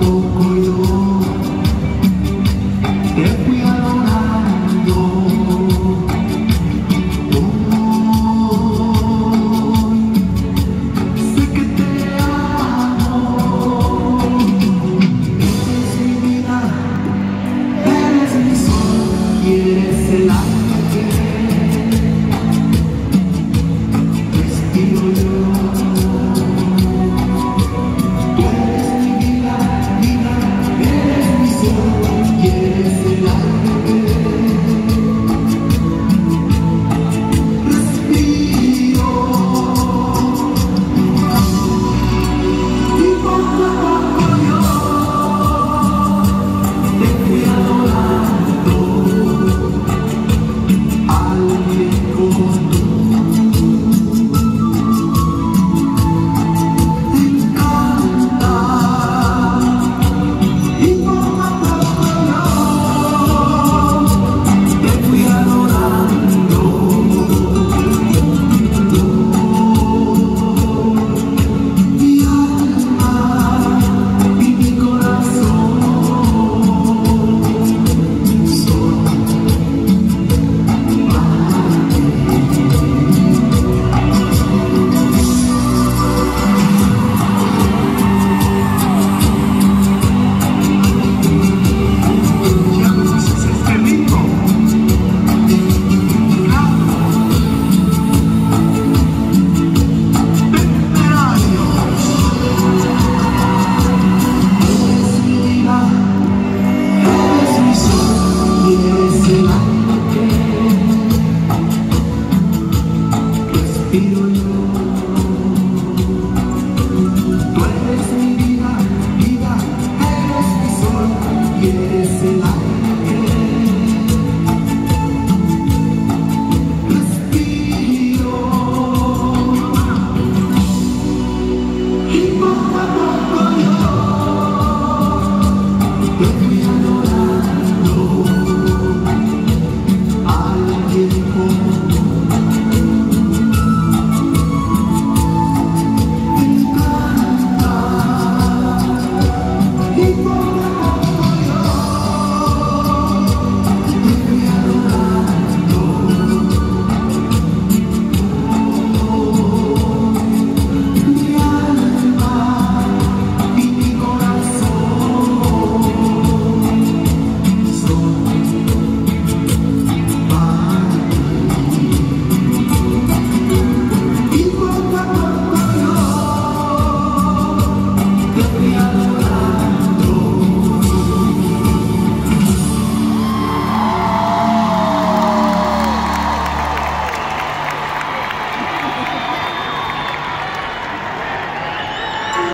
tudo cuidou. respiro yo. Tú eres mi